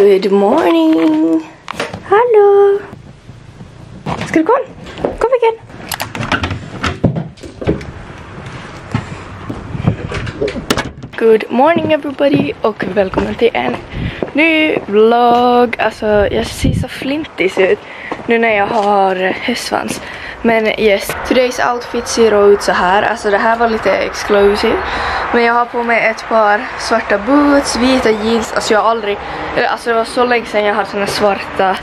Good morning! Hallå! Ska du komma? Kom igen! Good morning everybody och välkommen till en ny vlogg. Alltså jag ser så flintis ut nu när jag har höstsvans. Men yes, today's outfit ser ut så här. Alltså det här var lite exclusive. Men jag har på mig ett par svarta boots, vita jeans. Alltså jag har aldrig, alltså det var så länge sedan jag hade såna svarta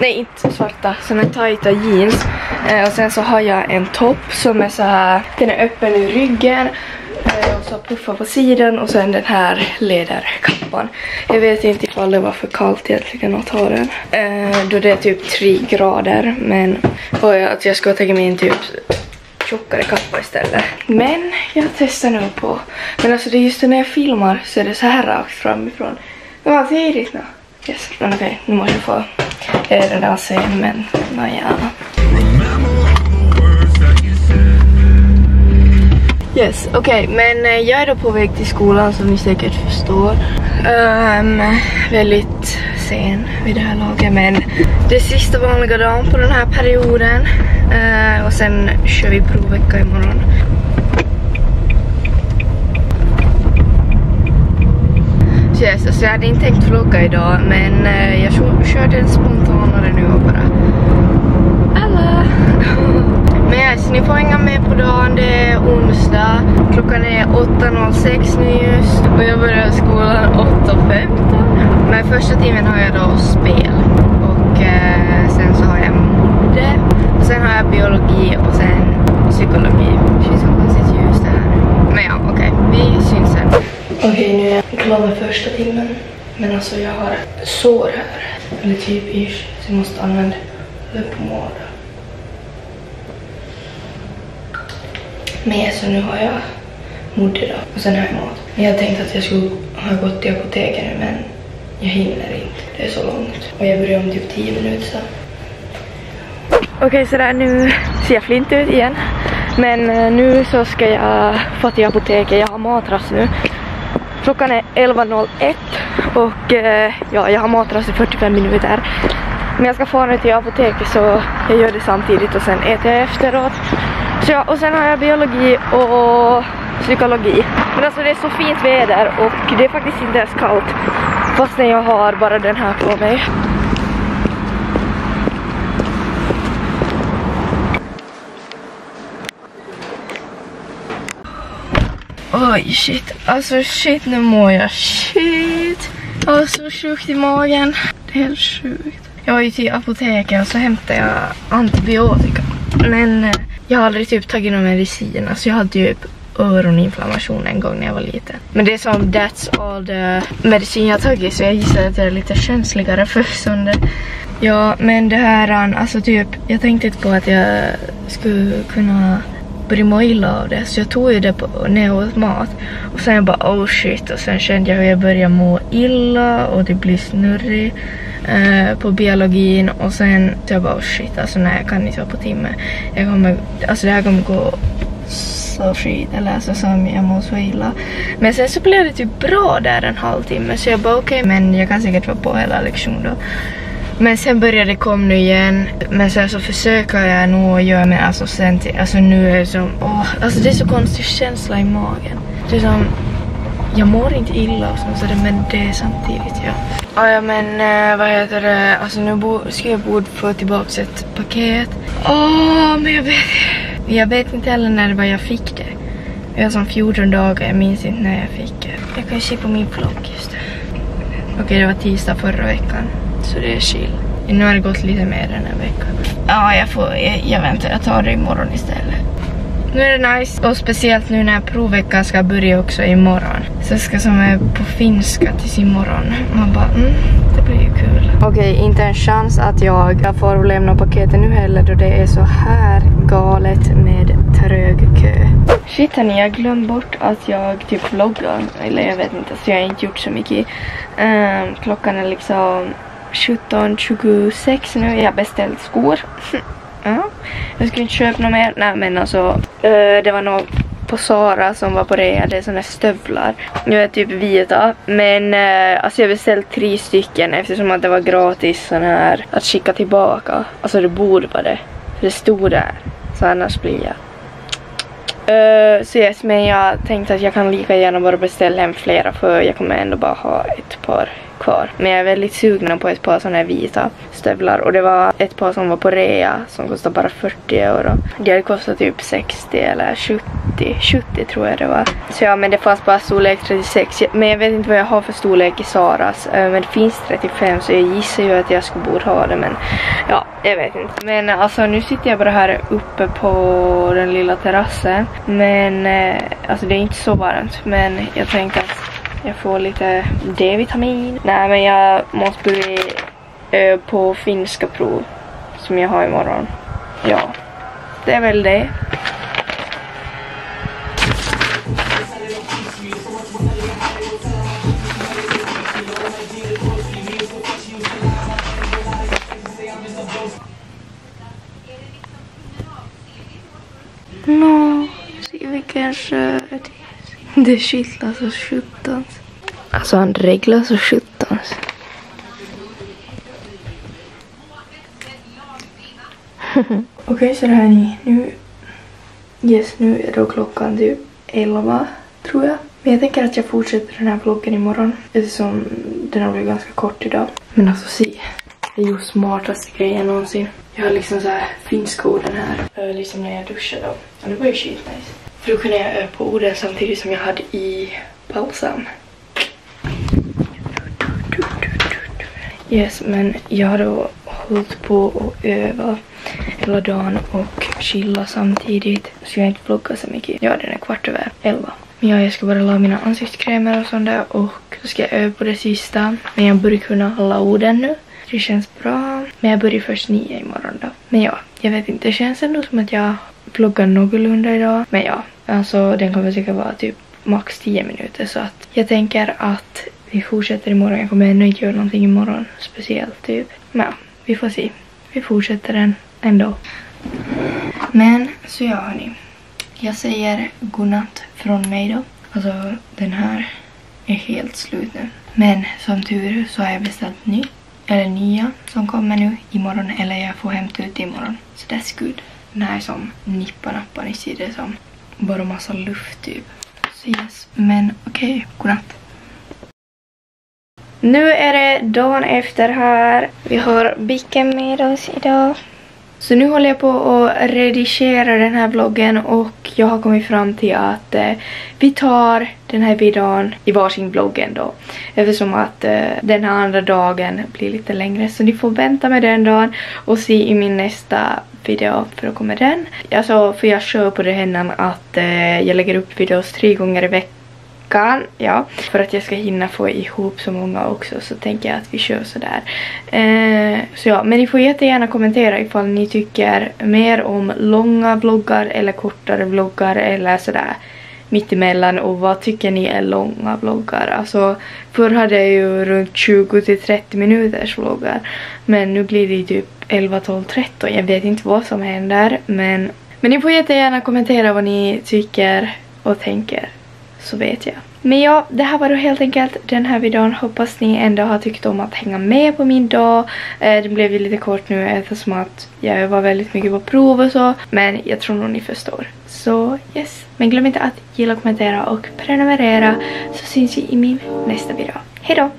Nej inte svarta, såna tajta jeans. Eh, och sen så har jag en topp som är så här, den är öppen i ryggen. Eh, och så puffar på sidan och sen den här ledarkappan. Jag vet inte ifall det var för kallt egentligen att ha den. Eh, då det är typ 3 grader men och jag, att jag ska ta mig en typ tjockare kappa istället. Men jag testar nu på. Men alltså det är just när jag filmar så är det så här rakt framifrån. Det var tidigt nu. Yes, men okej, okay, nu måste jag få eh, den där sen men vad gärna. Yes, okej, okay, men eh, jag är då på väg till skolan som ni säkert förstår. Um, väldigt sen vid det här laget, men det är sista vanliga dagen på den här perioden. Uh, och sen kör vi provvecka imorgon. Så yes, alltså jag hade inte tänkt vlogga idag, men uh, jag körde en spontanare nu och bara alla guys, ni får hänga med på dagen, det är onsdag. Klockan är 8.06 nu just och jag börjar skolan 8.15. Men första timmen har jag då spel och eh, sen så har jag mode och sen har jag biologi och sen psykologi. Det finns så konstigt ljus det här. Men ja, okej, okay. vi syns sen. Okej, okay, nu är jag klar med första timmen. Men alltså jag har sår här, eller typ ish, så jag måste använda läppmod. Men så nu har jag moder då och sen har jag mat. Jag tänkte att jag skulle ha gått till apoteket nu men jag hinner inte. Det är så långt. Och jag börjar om typ 10 minuter så. Okej okay, sådär nu ser jag flint ut igen. Men eh, nu så ska jag få till apoteket. Jag har matrast nu. Klockan är 11.01 och eh, ja, jag har matrast i 45 minuter. Men jag ska få nu till apoteket så jag gör det samtidigt och sen äter jag efteråt. Så ja, och sen har jag biologi och psykologi. Men alltså det är så fint väder och det är faktiskt inte ens kallt. Fastän jag har bara den här på mig. Oj shit, alltså shit nu mår jag shit. Jag har så sjukt i magen. Det är helt sjukt. Jag var ju till apoteket och så hämtade jag antibiotika. Men eh, jag har aldrig typ tagit någon medicin. Alltså jag hade typ öroninflammation en gång när jag var liten. Men det är som that's all the medicin jag tagit så jag gissar att jag är lite känsligare för sönder. Ja, men det här, alltså typ, jag tänkte inte på att jag skulle kunna började må illa av det. Så jag tog ju det på, när jag åt mat. Och sen jag bara oh shit och sen kände jag hur jag började må illa och det blir snurrig eh, på biologin och sen så jag bara oh shit alltså nej jag kan inte vara på timme. Jag kommer, alltså det här kommer gå så skit eller alltså som jag mår så illa. Men sen så blev det typ bra där en halvtimme så jag bara okej okay, men jag kan säkert vara på hela lektionen då. Men sen började det komma nu igen. Men sen så försöker jag nog att göra men alltså sen till, alltså nu är det som, åh, alltså det är så konstig känsla i magen. Det är som, jag mår inte illa och sådär men det är samtidigt ja. Ah, ja men eh, vad heter det, alltså nu bo, ska jag borde få tillbaka ett paket. Åh, oh, men jag vet, jag vet inte heller när det var jag fick det. Jag har som 14 dagar, jag minns inte när jag fick det. Jag kan se på min vlogg just det. Okej, okay, det var tisdag förra veckan. Så det är chill. Nu har det gått lite mer än en vecka. Ja, jag får, jag, jag väntar, jag tar det imorgon istället. Nu är det nice och speciellt nu när provveckan ska börja också imorgon. Så jag ska som är på finska tills imorgon. Man bara, mm, det blir ju kul. Okej, okay, inte en chans att jag får lämna paketet nu heller då det är så här galet med trög kö. Shit hörni, jag glömde bort att jag typ vloggar. Eller jag vet inte, så jag har inte gjort så mycket. Um, klockan är liksom 17.26 nu. Jag har beställt skor. ja. Jag skulle inte köpa något mer. Nej men alltså. Eh, det var nog på Sara som var på rea, det är såna stövlar. Nu är typ vita, men eh, alltså jag beställt tre stycken eftersom att det var gratis sån här att skicka tillbaka. Alltså det borde vara det. För det stod där. Så annars blir jag Uh, så yes, men jag tänkte att jag kan lika gärna bara beställa hem flera för jag kommer ändå bara ha ett par kvar. Men jag är väldigt sugen på ett par sådana här vita stövlar och det var ett par som var på rea som kostade bara 40 euro. Det hade kostat typ 60 eller 70, 70 tror jag det var. Så ja, men det fanns bara storlek 36. Men jag vet inte vad jag har för storlek i Saras. Eh, men det finns 35 så jag gissar ju att jag skulle borde ha det men ja, jag vet inte. Men alltså nu sitter jag bara här uppe på den lilla terrassen. Men eh, alltså det är inte så varmt men jag tänkte att jag får lite D-vitamin. Nej men jag måste bli eh, på finska prov som jag har imorgon. Ja, det är väl det. Söt. Det kittlar så sjuttans. Alltså han reglar så sjuttans. Okej okay, så det här är ni. Nu, yes, nu är då klockan typ 11 tror jag. Men jag tänker att jag fortsätter den här vloggen imorgon eftersom den har blivit ganska kort idag. Men alltså se, det är ju smartaste grejen någonsin. Jag har liksom så här orden här, liksom när jag duschar då. Och det var ju skitnice. För då kunde jag öva på orden samtidigt som jag hade i pausen. Yes, men jag har då hållit på att öva hela dagen och chilla samtidigt. Så jag har inte pluggat så mycket. Ja, den är kvart över elva. Men ja, jag ska bara la mina ansiktskrämer och sånt där och så ska jag öva på det sista. Men jag börjar kunna alla orden nu. Det känns bra. Men jag börjar först nio imorgon då. Men ja, jag vet inte. Det känns ändå som att jag Plugga någorlunda idag. Men ja, alltså den kommer säkert vara typ max 10 minuter så att jag tänker att vi fortsätter imorgon. Jag kommer ännu inte göra någonting imorgon speciellt typ. Men ja, vi får se. Vi fortsätter den ändå. Men så ja hörni. Jag säger godnatt från mig då. Alltså den här är helt slut nu. Men som tur så har jag beställt ny. Eller nya som kommer nu imorgon. Eller jag får hämta ut imorgon. Så that's good. Den här är som nippa-nappa. Ni ser det som bara massa luft typ. Så yes. Men okej, okay, godnatt. Nu är det dagen efter här. Vi har Bicken med oss idag. Så nu håller jag på att redigera den här vloggen och jag har kommit fram till att eh, vi tar den här videon i varsin vlogg ändå. Eftersom att eh, den här andra dagen blir lite längre så ni får vänta med den dagen och se i min nästa video för då kommer den. Alltså för jag kör på det här att eh, jag lägger upp videos tre gånger i veckan veckan. Ja, för att jag ska hinna få ihop så många också så tänker jag att vi kör sådär. Eh, så ja, men ni får jättegärna kommentera ifall ni tycker mer om långa vloggar eller kortare vloggar eller sådär mittemellan och vad tycker ni är långa vloggar? Alltså förr hade jag ju runt 20 till 30 minuters vloggar men nu blir det typ 11, 12, 13. Jag vet inte vad som händer men, men ni får jättegärna kommentera vad ni tycker och tänker så vet jag. Men ja, det här var då helt enkelt den här videon. Hoppas ni ändå har tyckt om att hänga med på min dag. Eh, det blev ju lite kort nu eftersom att jag var väldigt mycket på prov och så. Men jag tror nog ni förstår. Så yes. Men glöm inte att gilla, kommentera och prenumerera så syns vi i min nästa video. Hejdå!